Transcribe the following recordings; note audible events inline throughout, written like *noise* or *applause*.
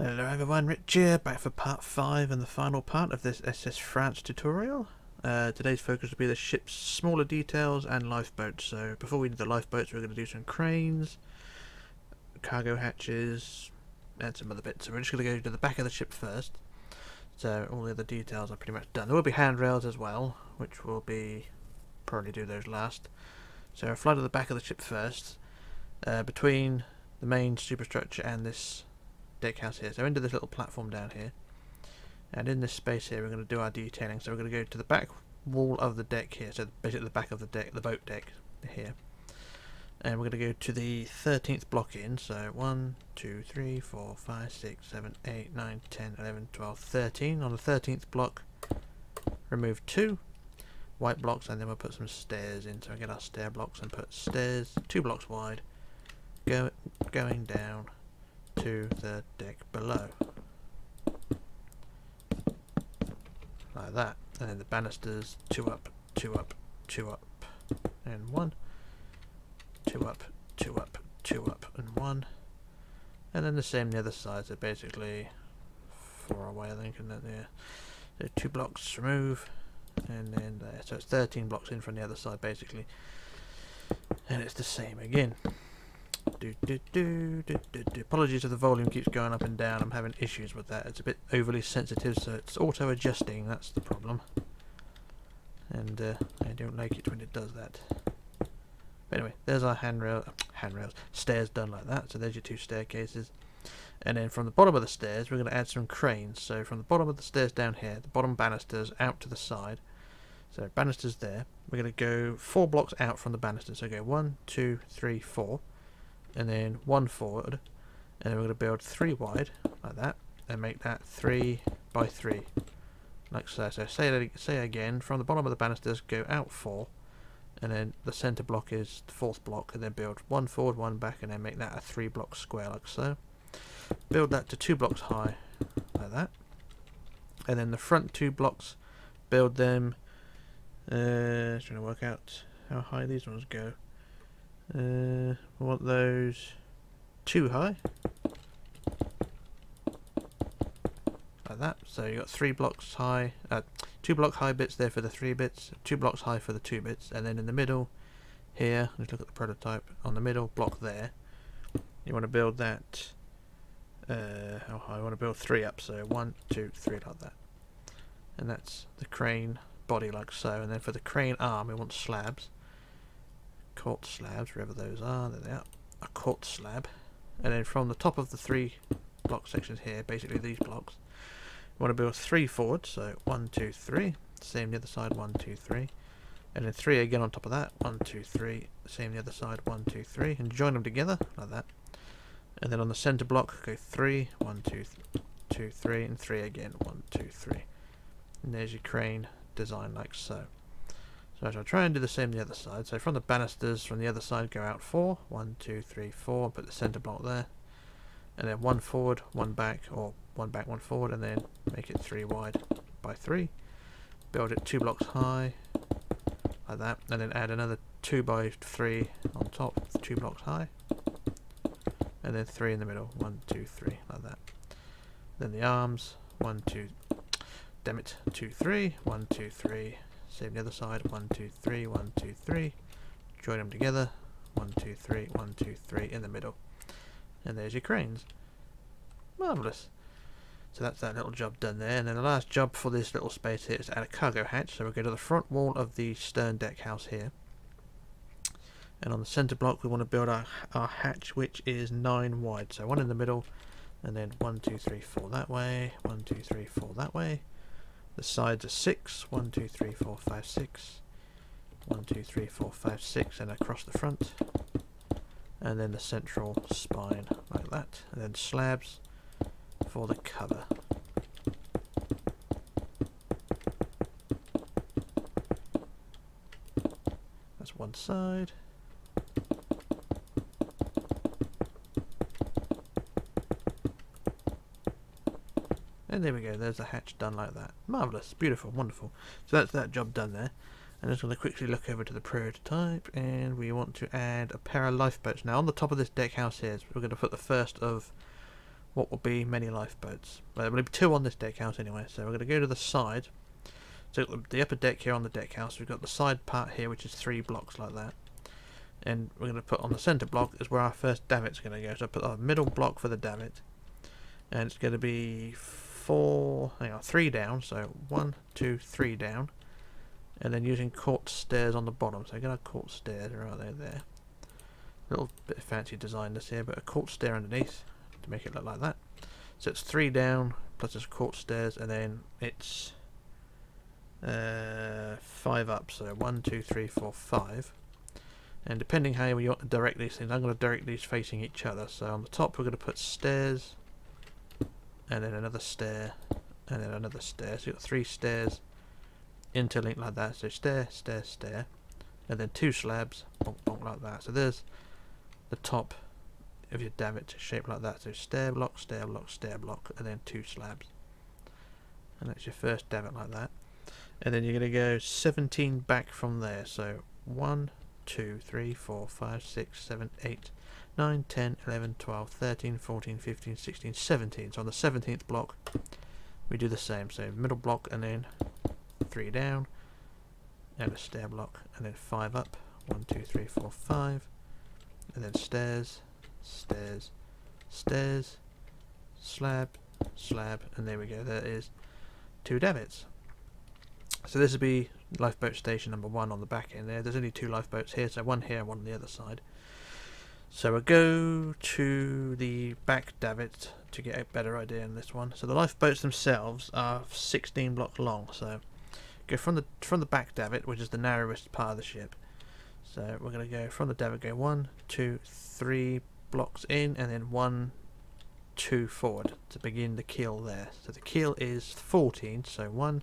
Hello everyone, Rich here, back for part 5 and the final part of this SS France tutorial. Uh, today's focus will be the ship's smaller details and lifeboats. So before we do the lifeboats we're going to do some cranes, cargo hatches and some other bits. So we're just going to go to the back of the ship first. So all the other details are pretty much done. There will be handrails as well, which will be probably do those last. So I'll to the back of the ship first. Uh, between the main superstructure and this deck house here. So into this little platform down here. And in this space here we're going to do our detailing. So we're going to go to the back wall of the deck here. So basically the back of the deck, the boat deck here. And we're going to go to the 13th block in. So 1, 2, 3, 4, 5, 6, 7, 8, 9, 10, 11, 12, 13. On the 13th block remove 2 white blocks and then we'll put some stairs in. So we get our stair blocks and put stairs 2 blocks wide go, going down to the deck below. Like that. And then the banisters, two up, two up, two up, and one. Two up, two up, two up, and one. And then the same the other side, so basically four away I think, and then there. So two blocks remove, and then there. So it's 13 blocks in from the other side basically. And it's the same again. Do, do, do. Apologies if the volume keeps going up and down. I'm having issues with that. It's a bit overly sensitive, so it's auto-adjusting. That's the problem. And uh, I don't like it when it does that. But anyway, there's our handrail, handrails, stairs done like that. So there's your two staircases. And then from the bottom of the stairs, we're going to add some cranes. So from the bottom of the stairs down here, the bottom banisters out to the side. So banisters there. We're going to go four blocks out from the banisters. So go one, two, three, four and then one forward and then we're going to build three wide like that and make that three by three. Like so so say that say again from the bottom of the banisters go out four and then the center block is the fourth block and then build one forward one back and then make that a three block square like so. Build that to two blocks high like that. And then the front two blocks build them uh, trying to work out how high these ones go uh, I want those too high. Like that. So you got three blocks high, uh, two block high bits there for the three bits, two blocks high for the two bits, and then in the middle here, let's look at the prototype, on the middle block there, you want to build that, uh, high? I want to build three up, so one, two, three like that. And that's the crane body like so, and then for the crane arm we want slabs quartz slabs, wherever those are, there they are, a quartz slab. And then from the top of the three block sections here, basically these blocks, want to build three forward, so one, two, three, same the other side, one, two, three, and then three again on top of that, one, two, three, same the other side, one, two, three, and join them together, like that. And then on the center block, go three, one, two, th two, three, and three again, one, two, three. And there's your crane design like so. So I shall try and do the same on the other side. So from the banisters from the other side go out four. One, two, three, four. Put the centre block there. And then one forward, one back, or one back, one forward, and then make it three wide by three. Build it two blocks high, like that, and then add another two by three on top, two blocks high. And then three in the middle, one, two, three, like that. Then the arms, one, two, damn it, two, three, one, two, three, same the other side. One, two, three, one, two, three. Join them together. One, two, three, one, two, three in the middle. And there's your cranes. Marvellous. So that's that little job done there. And then the last job for this little space here is to add a cargo hatch. So we'll go to the front wall of the stern deck house here. And on the centre block we want to build our, our hatch which is 9 wide. So one in the middle and then one, two, three, four that way. One, two, three, four that way. The sides are six. One, two, three, four, five, six. One, two, three, four, five, six, and across the front. And then the central spine like that. And then slabs for the cover. That's one side. And there we go, there's the hatch done like that. Marvellous, beautiful, wonderful. So that's that job done there. I'm just going to quickly look over to the prototype and we want to add a pair of lifeboats. Now on the top of this deck house here, we're going to put the first of what will be many lifeboats. Well, there will be two on this deck house anyway, so we're going to go to the side. So the upper deck here on the deck house, we've got the side part here, which is three blocks like that. And we're going to put on the centre block is where our first davit's going to go. So I put a middle block for the davit. And it's going to be four, hang on, three down. So one, two, three down. And then using quartz stairs on the bottom. So I'm going to quartz stairs right there, there. A little bit of fancy design this here, but a quartz stair underneath to make it look like that. So it's three down, plus there's quartz stairs, and then it's uh, five up. So one, two, three, four, five. And depending how you want to direct these things, I'm going to direct these facing each other. So on the top we're going to put stairs, and then another stair, and then another stair. So you've got three stairs interlinked like that. So stair, stair, stair, and then two slabs, bonk, bonk, like that. So there's the top of your davit shaped like that. So stair block, stair block, stair block, and then two slabs. And that's your first davit like that and then you're going to go 17 back from there so 1 2 3 4 5 6 7 8 9 10 11 12 13 14 15 16 17 so on the 17th block we do the same. So middle block and then 3 down and a stair block and then 5 up. 1 2 3 4 5 and then stairs stairs stairs slab slab and there we go. There is two davits. So this would be lifeboat station number one on the back end there. There's only two lifeboats here, so one here one on the other side. So we'll go to the back davit to get a better idea on this one. So the lifeboats themselves are 16 blocks long. So go from the from the back davit, which is the narrowest part of the ship. So we're going to go from the davit, go one, two, three blocks in, and then one, two forward to begin the keel there. So the keel is 14, so one,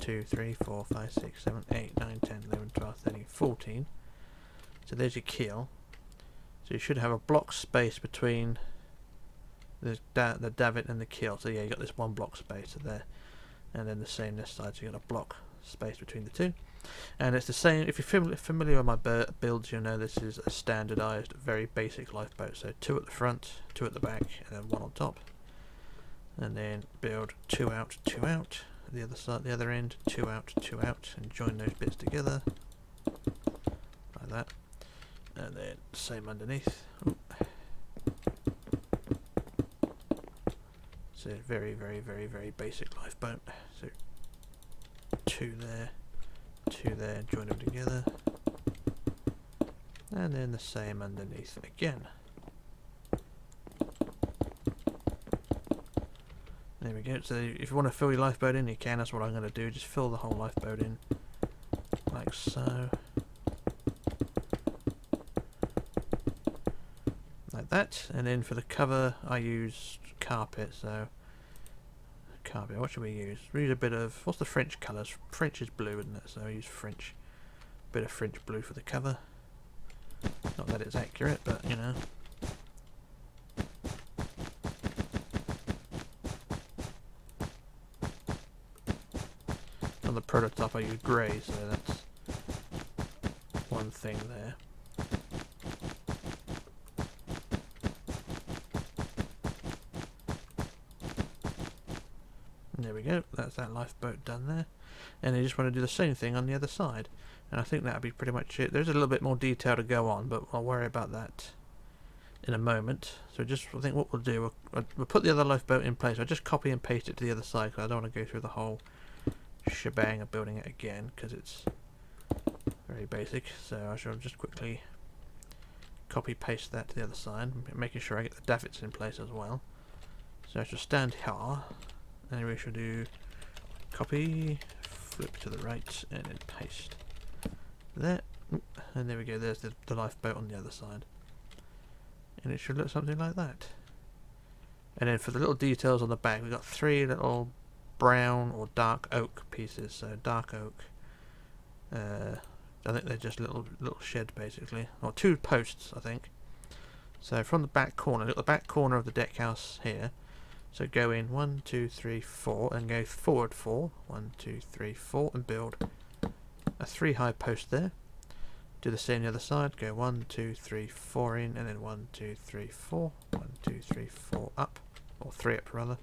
2, 3, 4, 5, 6, 7, 8, 9, 10, 11, 12, 13, 14. So there's your keel. So you should have a block space between the, da the davit and the keel. So yeah, you got this one block space there. And then the same this side, so you got a block space between the two. And it's the same, if you're familiar with my builds, you'll know this is a standardized, very basic lifeboat. So two at the front, two at the back, and then one on top. And then build two out, two out the other side, the other end, two out, two out, and join those bits together like that. And then same underneath. So very, very, very, very basic lifeboat. So two there, two there, join them together. And then the same underneath again. There we go. So if you want to fill your lifeboat in, you can. That's what I'm going to do. Just fill the whole lifeboat in. Like so. That. And then for the cover, I use carpet. So, carpet. What should we use? We use a bit of... What's the French colours? French is blue, isn't it? So I use French. Bit of French blue for the cover. Not that it's accurate, but, you know. on the prototype I use grey, so that's one thing there. And there we go, that lifeboat done there. And I just want to do the same thing on the other side. And I think that'll be pretty much it. There's a little bit more detail to go on, but I'll worry about that in a moment. So just I think what we'll do, we'll, uh, we'll put the other lifeboat in place. I'll just copy and paste it to the other side because I don't want to go through the whole shebang of building it again because it's very basic so I shall just quickly copy paste that to the other side making sure I get the davits in place as well so I shall stand here and we shall do copy flip to the right and then paste there and there we go there's the, the lifeboat on the other side and it should look something like that and then for the little details on the back we've got three little brown or dark oak pieces. So dark oak. Uh, I think they're just little little shed basically, or two posts I think. So from the back corner, look at the back corner of the deck house here. So go in one, two, three, four, and go forward four. One, two, three, four, and build a three high post there. Do the same the other side. Go one, two, three, four in, and then one, two, three, four. One, two, three, four up. or three up rather.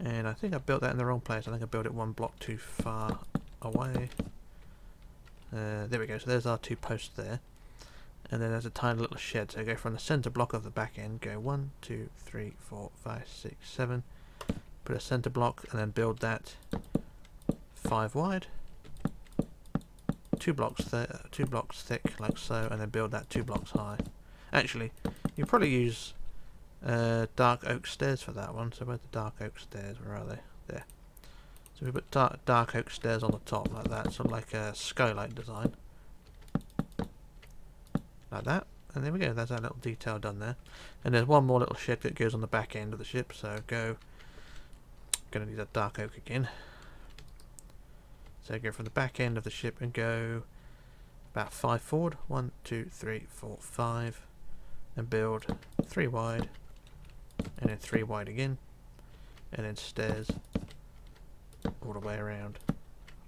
And I think I built that in the wrong place. I think I built it one block too far away. Uh, there we go. So there's our two posts there. And then there's a tiny little shed. So go from the centre block of the back end. Go one, two, three, four, five, six, seven. Put a centre block and then build that five wide. Two blocks, two blocks thick, like so, and then build that two blocks high. Actually, you probably use uh, dark oak stairs for that one. So where's the dark oak stairs? Where are they? There. So we put dark, dark oak stairs on the top like that, sort of like a skylight design. Like that. And there we go, there's that little detail done there. And there's one more little shed that goes on the back end of the ship, so go... Gonna need a dark oak again. So go from the back end of the ship and go about five forward. One, two, three, four, five. And build three wide. And then three wide again. And then stairs all the way around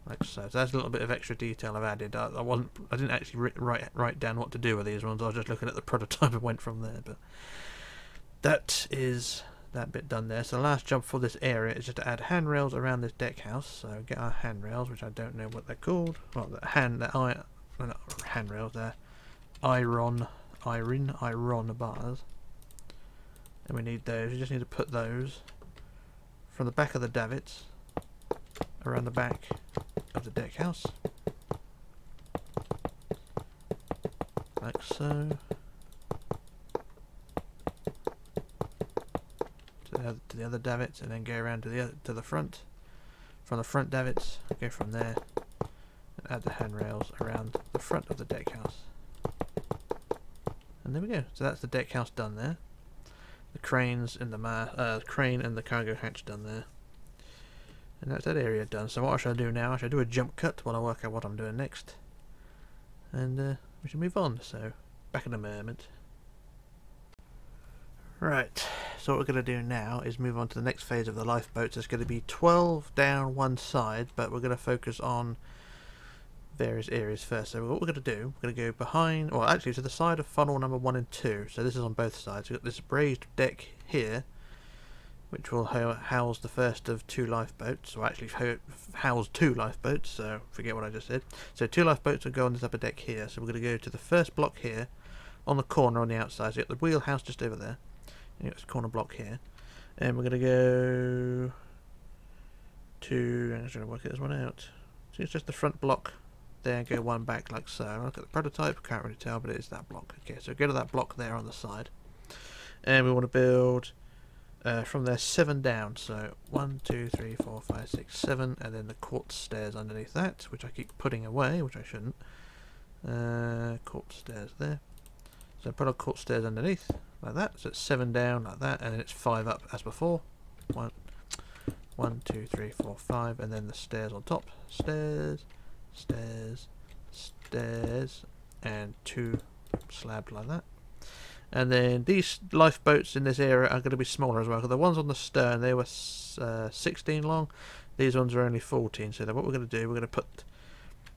like so. so that's a little bit of extra detail I've added. I, I wasn't, I didn't actually write write down what to do with these ones. I was just looking at the *laughs* prototype and went from there. But that is that bit done there. So the last job for this area is just to add handrails around this deck house. So get our handrails, which I don't know what they're called. Well, the hand, the I, not handrails. They're iron, iron, iron bars. And we need those. We just need to put those from the back of the davits around the back the deck house. Like so. To the, other, to the other davits and then go around to the other, to the front. From the front davits, go from there and add the handrails around the front of the deck house. And there we go. So that's the deck house done there. The cranes and the uh, crane and the cargo hatch done there. And that's that area done. So what I shall do now, I shall do a jump cut while I work out what I'm doing next. And uh, we shall move on. So, back in a moment. Right, so what we're going to do now is move on to the next phase of the lifeboats. It's going to be 12 down one side, but we're going to focus on various areas first. So what we're going to do, we're going to go behind, or actually to the side of funnel number 1 and 2. So this is on both sides. We've got this raised deck here, which will house the first of two lifeboats, or actually house two lifeboats, so forget what I just said. So two lifeboats will go on this upper deck here, so we're going to go to the first block here, on the corner on the outside, so you got the wheelhouse just over there, you got this corner block here, and we're going to go to, I'm trying to work this one out, so it's just the front block. There, go one back like so, look at the prototype, can't really tell, but it is that block, okay, so go to that block there on the side, and we want to build uh, from there seven down. So one two three four five six seven and then the quartz stairs underneath that which I keep putting away which I shouldn't. Uh, quartz stairs there. So put a quartz stairs underneath like that. So it's seven down like that and then it's five up as before. One one two three four five and then the stairs on top. Stairs stairs stairs and two slabs like that and then these lifeboats in this area are going to be smaller as well. Because the ones on the stern, they were uh, 16 long. These ones are only 14. So what we're going to do, we're going to put,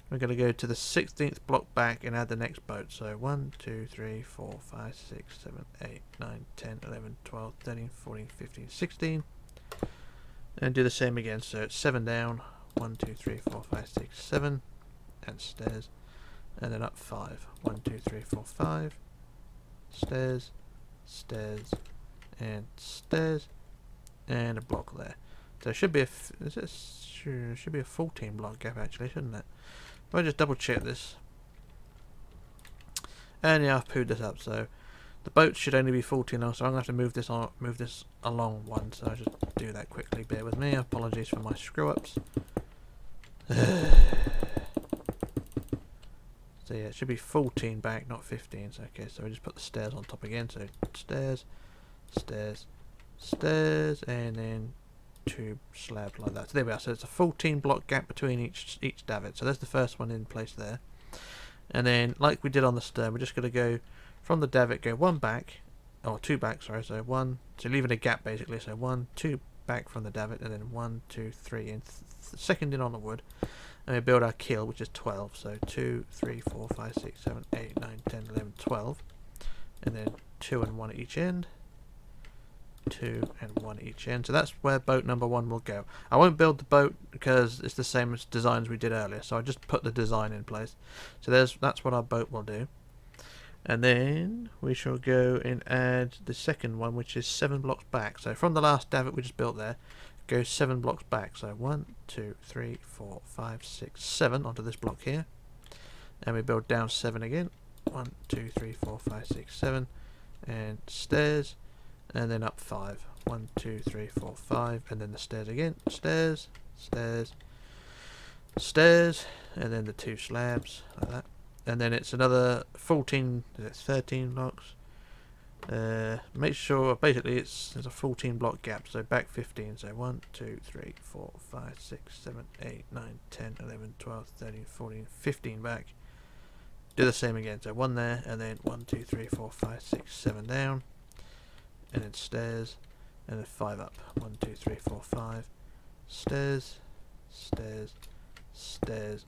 we're going to go to the 16th block back and add the next boat. So 1, 2, 3, 4, 5, 6, 7, 8, 9, 10, 11, 12, 13, 14, 15, 16. And do the same again. So it's 7 down. 1, 2, 3, 4, 5, 6, 7. And stairs. And then up 5. 1, 2, 3, 4, 5 stairs, stairs, and stairs, and a block there. So it should be a is this should be a 14 block gap actually, shouldn't it? If I just double check this, and yeah, I've pooed this up. So the boat should only be 14 long, so I'm gonna have to move this on, move this along one. So I just do that quickly. Bear with me. Apologies for my screw ups. *sighs* *sighs* So yeah, it should be 14 back, not 15. So okay, so we just put the stairs on top again. So stairs, stairs, stairs, and then two slabs like that. So there we are. So it's a 14 block gap between each each davit. So there's the first one in place there. And then, like we did on the stern, we're just going to go from the davit, go one back, or two back, sorry. So one, so leaving a gap basically. So one, two back from the davit, and then one, two, three, and th second in on the wood and we build our keel which is 12 so 2 3 4 5 6 7 8 9 10 11 12 and then 2 and 1 at each end two, and one at each end. So that's where boat number one will go. I won't build the boat because it's the same as designs we did earlier. So I just put the design in place. So there's that's what our boat will do. And then we shall go and add the second one, which is seven blocks back. So from the last davit we just built there, go seven blocks back. So one, two, three, four, five, six, seven onto this block here. And we build down seven again. One, two, three, four, five, six, seven. And stairs. And then up five. One, two, three, four, five. And then the stairs again. Stairs, stairs, stairs. And then the two slabs, like that and then it's another 14 13 blocks uh, make sure basically it's there's a 14 block gap so back 15 so 1 2 3 4 5 6 7 8 9 10 11 12 13 14 15 back. Do the same again so one there and then 1 2 3 4 5 6 7 down and then stairs and then 5 up. 1 2 3 4 5 stairs stairs stairs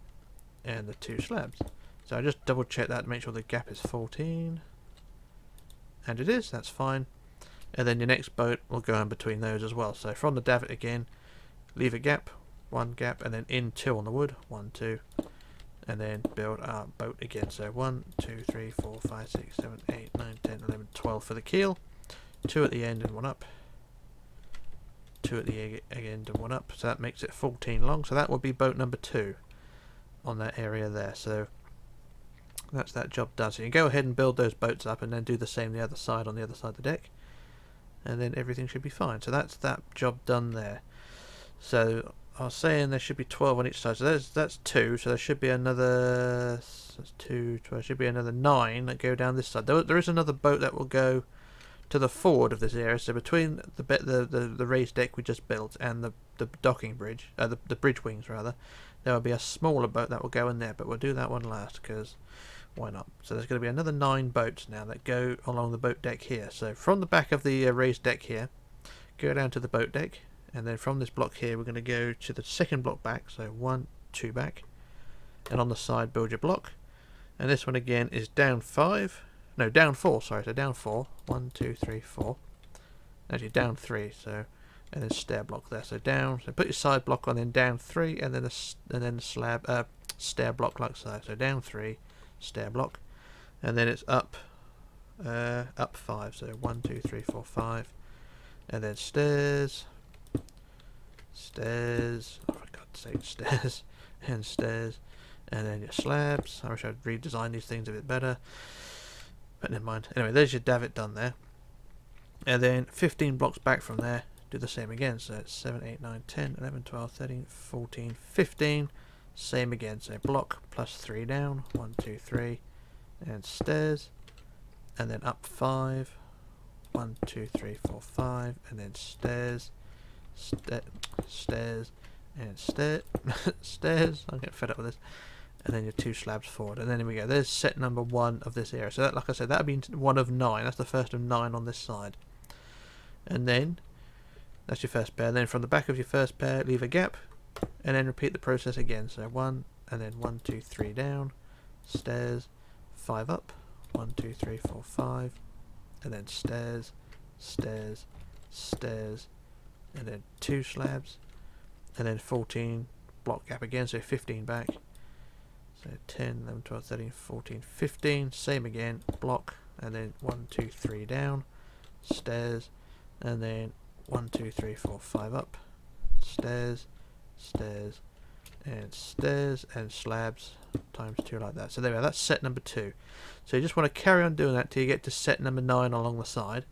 and the two slabs. So I just double check that to make sure the gap is 14. And it is, that's fine. And then your next boat will go in between those as well. So from the davit again, leave a gap, one gap, and then in two on the wood, one, two, and then build our boat again. So one, two, three, four, five, six, seven, eight, nine, ten, eleven, twelve for the keel, two at the end and one up, two at the end and one up. So that makes it 14 long. So that will be boat number two on that area there. So that's that job done. So you go ahead and build those boats up and then do the same the other side on the other side of the deck. And then everything should be fine. So that's that job done there. So I was saying there should be 12 on each side. So that's, that's 2. So there should be another... That's 2, 12. There should be another 9 that go down this side. There, there is another boat that will go to the forward of this area. So between the the, the, the raised deck we just built and the, the docking bridge, uh, the, the bridge wings rather, there will be a smaller boat that will go in there. But we'll do that one last because why not? So there's going to be another nine boats now that go along the boat deck here. So from the back of the uh, raised deck here, go down to the boat deck, and then from this block here, we're going to go to the second block back. So one, two back, and on the side, build your block. And this one again is down five, no, down four. Sorry, so down four. One, two, three, four. Actually, down three. So and then stair block there. So down. So put your side block on, then down three, and then the and then the slab uh, stair block like so. So down three stair block. And then it's up uh, up five. So one two three four five. And then stairs stairs oh for God's sake *laughs* stairs and stairs. And then your slabs. I wish I'd redesign these things a bit better. But never mind. Anyway there's your davit done there. And then 15 blocks back from there do the same again. So it's 7 8 9 10 11 12 13 14 15 same again, so block plus three down, one, two, three, and stairs, and then up five, one, two, three, four, five, and then stairs, sta stairs, and stair *laughs* stairs. I'm getting fed up with this. And then your two slabs forward, and then we go. There's set number one of this area. So that, like I said, that would be one of nine. That's the first of nine on this side. And then that's your first pair. Then from the back of your first pair, leave a gap and then repeat the process again. So one and then one two three down. Stairs five up. One two three four five. And then stairs stairs stairs. And then two slabs. And then 14 block gap again. So 15 back. So 10 11 12 13 14 15 same again. Block. And then one two three down. Stairs. And then one two three four five up. Stairs stairs, and stairs and slabs times two like that. So there we are, that's set number two. So you just want to carry on doing that till you get to set number nine along the side.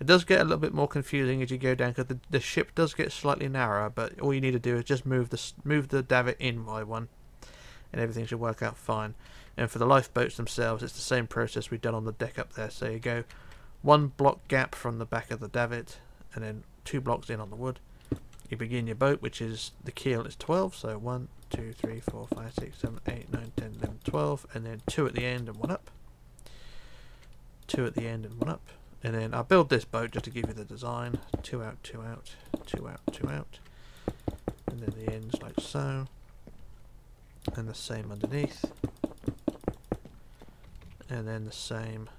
It does get a little bit more confusing as you go down because the, the ship does get slightly narrower, but all you need to do is just move the move the davit in by one, and everything should work out fine. And for the lifeboats themselves, it's the same process we've done on the deck up there. So you go one block gap from the back of the davit, and then two blocks in on the wood, you begin your boat, which is the keel is 12, so 1, 2, 3, 4, 5, 6, 7, 8, 9, 10, 11, 12, and then 2 at the end and 1 up. 2 at the end and 1 up. And then I'll build this boat just to give you the design. 2 out, 2 out, 2 out, 2 out. And then the ends like so. And the same underneath. And then the same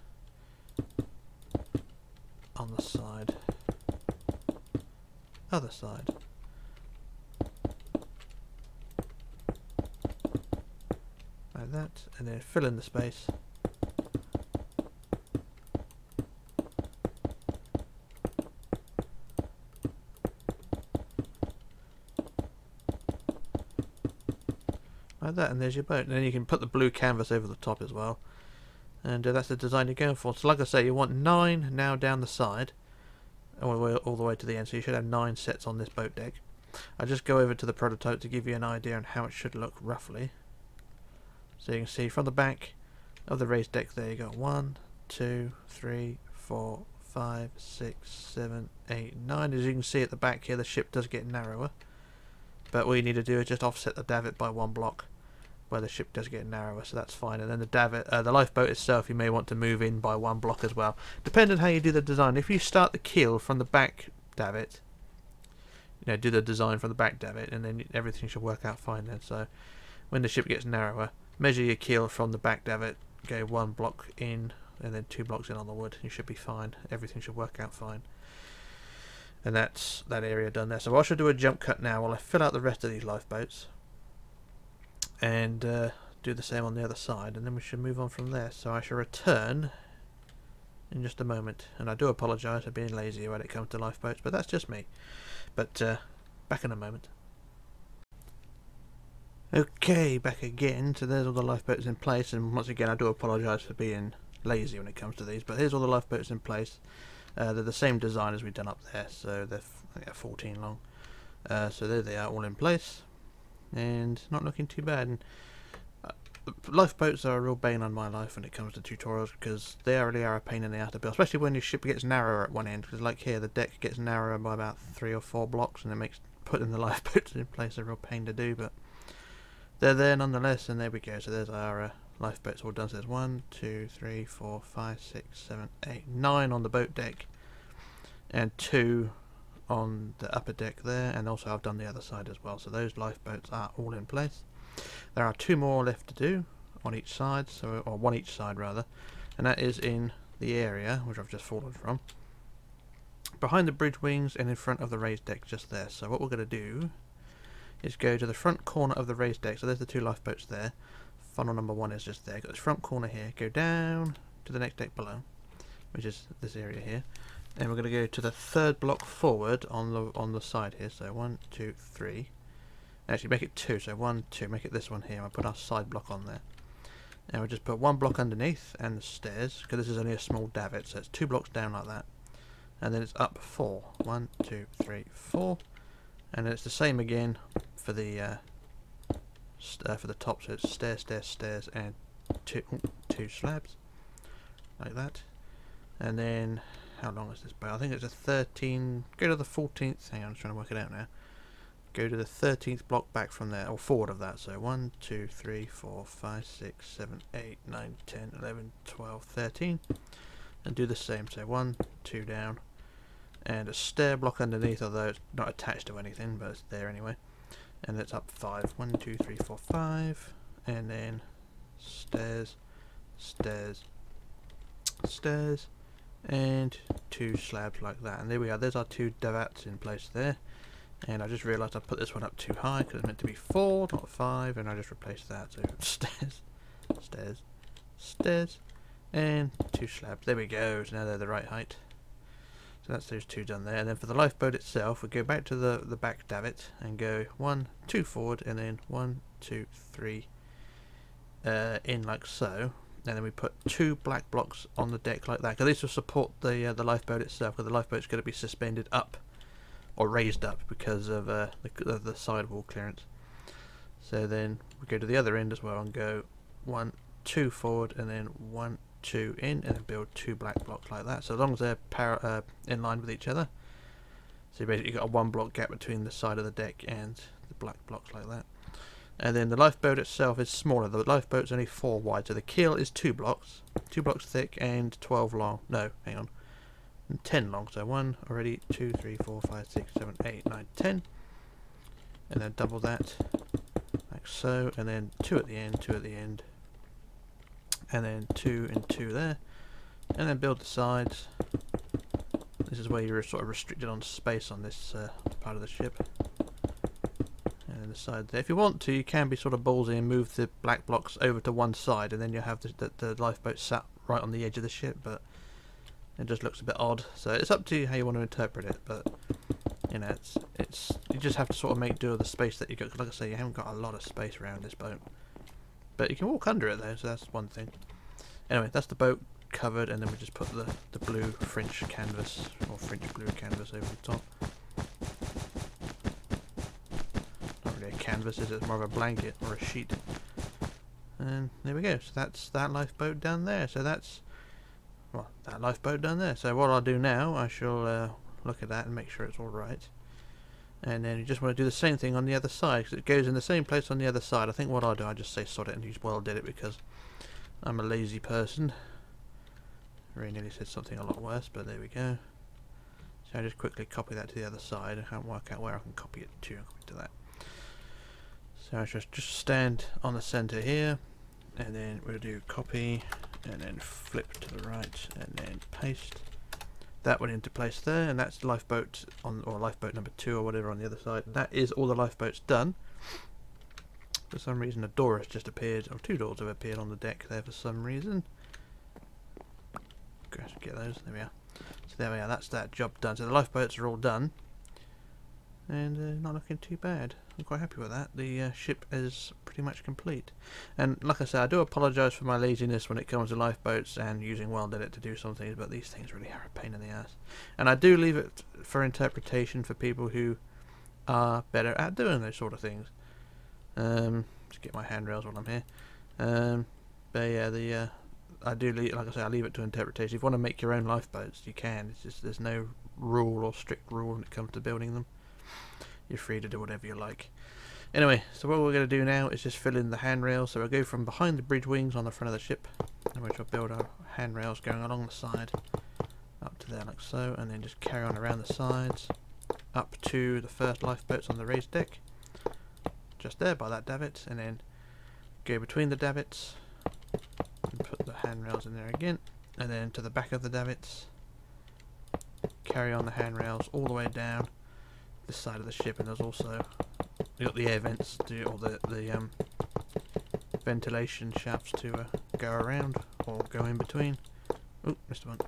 on the side other side. That, and then fill in the space. Like that, and there's your boat. And then you can put the blue canvas over the top as well. And uh, that's the design you're going for. So like I say, you want nine now down the side, all the, way, all the way to the end. So you should have nine sets on this boat deck. I'll just go over to the prototype to give you an idea on how it should look roughly. So you can see from the back of the raised deck there you got one, two, three, four, five, six, seven, eight, nine. As you can see at the back here the ship does get narrower. But what you need to do is just offset the davit by one block where the ship does get narrower, so that's fine. And then the davit, uh, the lifeboat itself, you may want to move in by one block as well, depending how you do the design. If you start the keel from the back davit, you know, do the design from the back davit, and then everything should work out fine then. So when the ship gets narrower, measure your keel from the back davit, go one block in, and then two blocks in on the wood. You should be fine. Everything should work out fine. And that's that area done there. So I should do a jump cut now while I fill out the rest of these lifeboats and uh, do the same on the other side and then we should move on from there so I shall return in just a moment and I do apologise for being lazy when it comes to lifeboats but that's just me but uh, back in a moment okay back again so there's all the lifeboats in place and once again I do apologise for being lazy when it comes to these but here's all the lifeboats in place uh, they're the same design as we've done up there so they're 14 long uh, so there they are all in place and not looking too bad. And uh, lifeboats are a real bane on my life when it comes to tutorials because they really are a pain in the ass to build, especially when your ship gets narrower at one end. Because like here, the deck gets narrower by about three or four blocks, and it makes putting the *laughs* lifeboats in place a real pain to do. But they're there nonetheless, and there we go. So there's our uh, lifeboats all done. So there's one, two, three, four, five, six, seven, eight, nine on the boat deck, and two on the upper deck there. And also I've done the other side as well. So those lifeboats are all in place. There are two more left to do on each side. So or one each side rather. And that is in the area which I've just fallen from behind the bridge wings and in front of the raised deck just there. So what we're going to do is go to the front corner of the raised deck so there's the two lifeboats there funnel number one is just there got this front corner here go down to the next deck below which is this area here and we're going to go to the third block forward on the on the side here. So one, two, three. Actually, make it two. So one, two. Make it this one here. I'll put our side block on there. And we'll just put one block underneath and the stairs because this is only a small davit. So it's two blocks down like that. And then it's up four. One, two, three, four. And it's the same again for the uh, uh, for the top. So it's stairs, stairs, stairs, and two two slabs like that. And then how long is this boat? I think it's a 13... Go to the 14th... Hang on, I'm trying to work it out now. Go to the 13th block back from there, or forward of that. So 1, 2, 3, 4, 5, 6, 7, 8, 9, 10, 11, 12, 13. And do the same. So 1, 2 down. And a stair block underneath, although it's not attached to anything, but it's there anyway. And it's up 5. 1, 2, 3, 4, 5. And then stairs, stairs, stairs and two slabs like that. And there we are. There's our two davits in place there. And I just realised I put this one up too high because it's meant to be four not five. And I just replaced that. So *laughs* stairs stairs stairs and two slabs. There we go. So now they're the right height so that's those two done there. And then for the lifeboat itself we go back to the the back davit and go one two forward and then one two three uh, in like so. And then we put two black blocks on the deck like that. Because this will support the uh, the lifeboat itself because the lifeboat's going to be suspended up or raised up because of uh, the, the sidewall clearance. So then we go to the other end as well and go one two forward and then one two in and then build two black blocks like that so as long as they're uh, in line with each other so you basically got a one block gap between the side of the deck and the black blocks like that and then the lifeboat itself is smaller. The lifeboat's only 4 wide, so the keel is 2 blocks. 2 blocks thick and 12 long. No, hang on. 10 long. So 1 already, 2, 3, 4, 5, 6, 7, 8, 9, 10. And then double that, like so. And then 2 at the end, 2 at the end. And then 2 and 2 there. And then build the sides. This is where you're sort of restricted on space on this uh, part of the ship. And the side there. If you want to, you can be sort of ballsy and move the black blocks over to one side, and then you have the, the, the lifeboat sat right on the edge of the ship. But it just looks a bit odd. So it's up to you how you want to interpret it. But you know, it's it's you just have to sort of make do with the space that you've got like I say, you haven't got a lot of space around this boat. But you can walk under it though, so that's one thing. Anyway, that's the boat covered, and then we just put the the blue French canvas or French blue canvas over the top. Not really a canvas, is it? More of a blanket or a sheet. And there we go. So that's that lifeboat down there. So that's well, that lifeboat down there. So what I'll do now, I shall uh, look at that and make sure it's all right. And then you just want to do the same thing on the other side because it goes in the same place on the other side. I think what I'll do, I just say sod it and use WorldEdit because I'm a lazy person. Really nearly said something a lot worse, but there we go. So I just quickly copy that to the other side. I can't work out where I can copy it to. Copy to that. So I just just stand on the center here, and then we'll do copy, and then flip to the right, and then paste that one into place there, and that's lifeboat on or lifeboat number two or whatever on the other side. That is all the lifeboats done. For some reason, a door has just appeared, or two doors have appeared on the deck there for some reason. Get those. There we are. So there we are. That's that job done. So the lifeboats are all done, and uh, not looking too bad. I'm quite happy with that. The uh, ship is pretty much complete. And like I said, I do apologise for my laziness when it comes to lifeboats and using WorldEdit to do some things, but these things really are a pain in the ass. And I do leave it for interpretation for people who are better at doing those sort of things. Um, just get my handrails while I'm here. Um, but yeah, the uh, I do leave, like I say, I leave it to interpretation. If you want to make your own lifeboats, you can. It's just there's no rule or strict rule when it comes to building them. You're free to do whatever you like. Anyway, so what we're going to do now is just fill in the handrails. So we'll go from behind the bridge wings on the front of the ship, and we'll build our handrails going along the side, up to there like so, and then just carry on around the sides, up to the first lifeboats on the raised deck, just there by that davit, and then go between the davits, and put the handrails in there again, and then to the back of the davits, carry on the handrails all the way down this side of the ship, and there's also got the air vents to or the the um, ventilation shafts to uh, go around or go in between. Oh, missed one.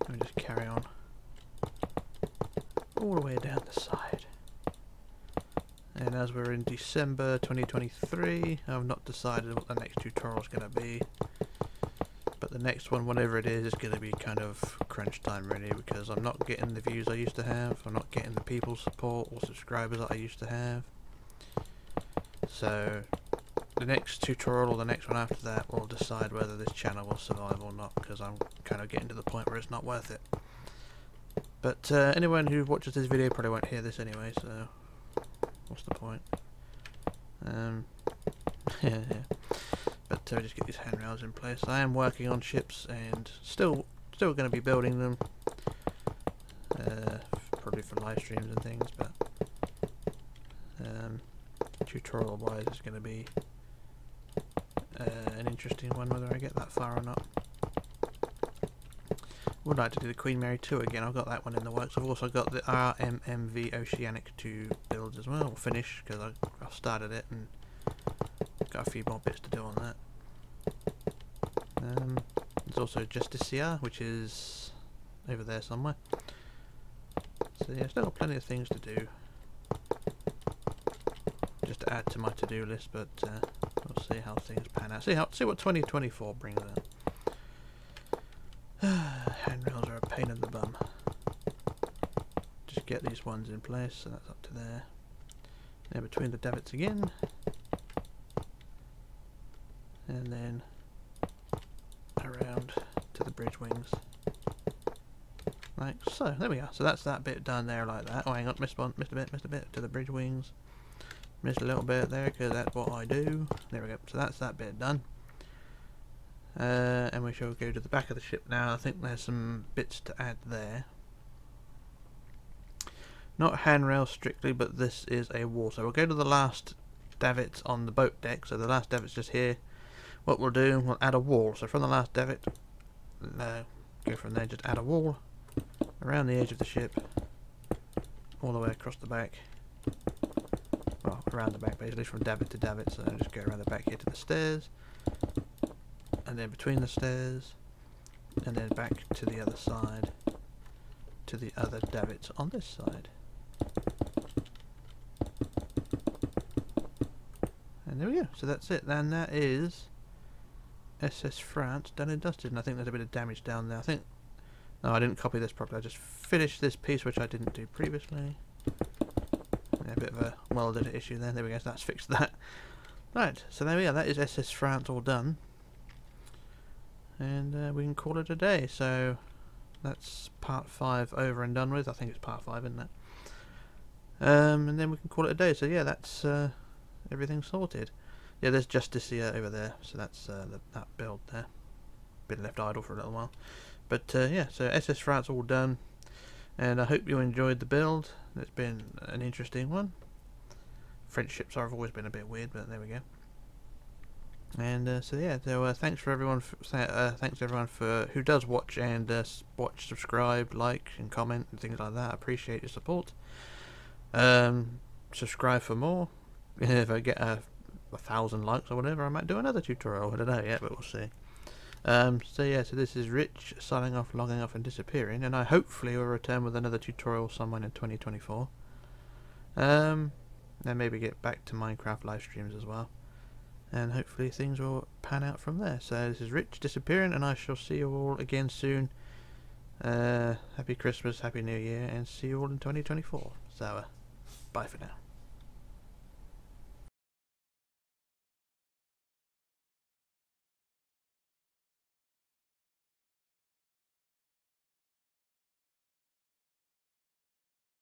Let me just carry on all the way down the side. And as we're in December 2023, I've not decided what the next tutorial is going to be. But the next one, whatever it is, is going to be kind of crunch time really because I'm not getting the views I used to have. I'm not getting the people support or subscribers that I used to have. So the next tutorial or the next one after that will decide whether this channel will survive or not because I'm kind of getting to the point where it's not worth it. But uh, anyone who watches this video probably won't hear this anyway, so what's the point? Um, *laughs* yeah, yeah. But uh, just get these handrails in place. I am working on ships and still still going to be building them. Uh, probably for live streams and things, but um, tutorial wise is going to be uh, an interesting one whether I get that far or not. Would like to do the Queen Mary 2 again, I've got that one in the works. I've also got the RMMV Oceanic 2 build as well, finish because I've started it and got a few more bits to do on that. Um, there's also Justicia, which is over there somewhere. So yeah, still got plenty of things to do. Just to add to my to-do list, but uh, we'll see how things pan out. See how see what 2024 brings in. *sighs* Handrails are a pain in the bum. Just get these ones in place, so that's up to there. Now between the davits again. And then around to the bridge wings. Like so, there we are. So that's that bit done there like that. Oh hang on, missed one, missed a bit, missed a bit to the bridge wings. Missed a little bit there because that's what I do. There we go. So that's that bit done. Uh, and we shall go to the back of the ship now. I think there's some bits to add there. Not handrail strictly, but this is a wall. So we'll go to the last davits on the boat deck. So the last davit's just here. What we'll do, we'll add a wall. So from the last davit, uh, go from there, just add a wall around the edge of the ship, all the way across the back. Well, around the back basically, from davit to davit, so just go around the back here to the stairs, and then between the stairs, and then back to the other side, to the other davits on this side. And there we go, so that's it, and that is SS France done and dusted, and I think there's a bit of damage down there. I think no, I didn't copy this properly. I just finished this piece, which I didn't do previously. Yeah, a bit of a WorldEdit issue there. There we go. So that's fixed that. Right. So there we are. That is SS France all done, and uh, we can call it a day. So that's part five over and done with. I think it's part five, isn't it? Um, and then we can call it a day. So yeah, that's uh, everything sorted. Yeah, there's Justicia over there. So that's uh, the, that build there. Been left idle for a little while. But uh, yeah, so SS France all done, and I hope you enjoyed the build. It's been an interesting one. French ships have always been a bit weird, but there we go. And uh, so yeah, so uh, thanks for everyone. For, uh, thanks everyone for who does watch and uh, watch, subscribe, like, and comment and things like that. I appreciate your support. Um, subscribe for more. *laughs* If I get a, a thousand likes or whatever, I might do another tutorial. I don't know yet, but we'll see. Um, so yeah, so this is Rich signing off, logging off and disappearing, and I hopefully will return with another tutorial somewhere in 2024. Um, and maybe get back to Minecraft live streams as well. And hopefully things will pan out from there. So this is Rich disappearing, and I shall see you all again soon. Uh, happy Christmas, Happy New Year, and see you all in 2024. So, uh, bye for now.